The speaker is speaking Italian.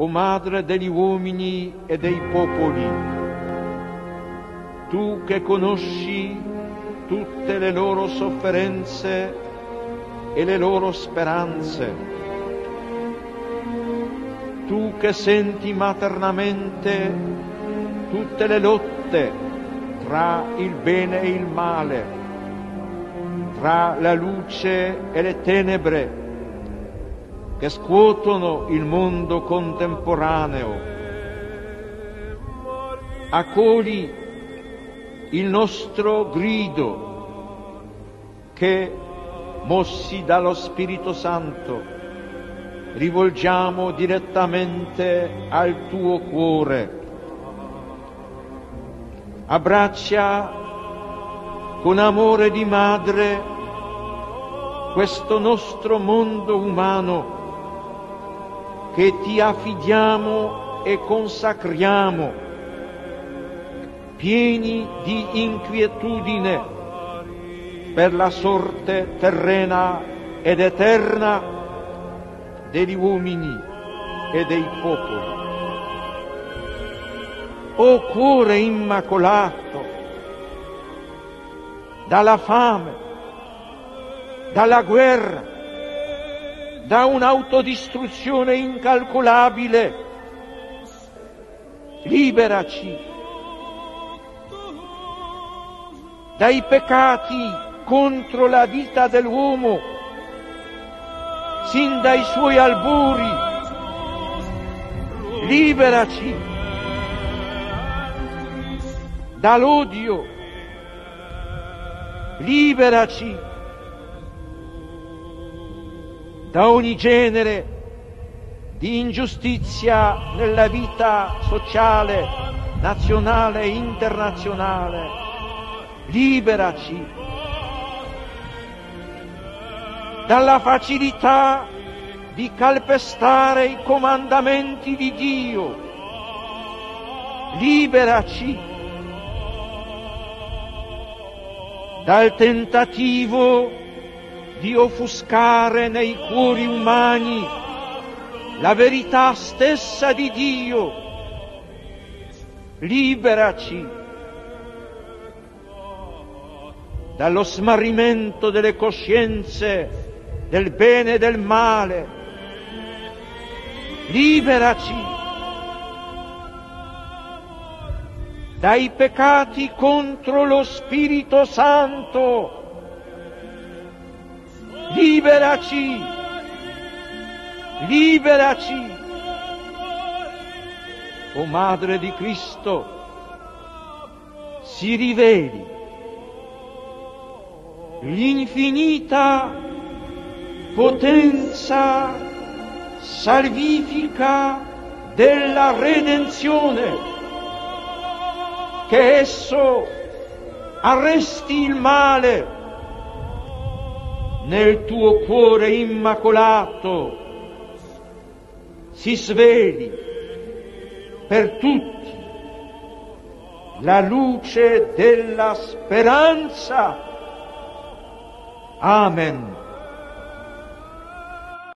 o Madre degli uomini e dei popoli, tu che conosci tutte le loro sofferenze e le loro speranze, tu che senti maternamente tutte le lotte tra il bene e il male, tra la luce e le tenebre, che scuotono il mondo contemporaneo. Accogli il nostro grido che, mossi dallo Spirito Santo, rivolgiamo direttamente al tuo cuore. Abbraccia con amore di madre questo nostro mondo umano che ti affidiamo e consacriamo, pieni di inquietudine per la sorte terrena ed eterna degli uomini e dei popoli. O cuore immacolato, dalla fame, dalla guerra, da un'autodistruzione incalcolabile. Liberaci dai peccati contro la vita dell'uomo, sin dai suoi albori. Liberaci dall'odio. Liberaci da ogni genere di ingiustizia nella vita sociale, nazionale e internazionale. Liberaci dalla facilità di calpestare i comandamenti di Dio. Liberaci dal tentativo di offuscare nei cuori umani la verità stessa di Dio. Liberaci dallo smarrimento delle coscienze del bene e del male. Liberaci dai peccati contro lo Spirito Santo liberaci, liberaci. O Madre di Cristo, si riveli l'infinita potenza salvifica della redenzione, che esso arresti il male nel tuo cuore immacolato si sveli per tutti la luce della speranza. Amen.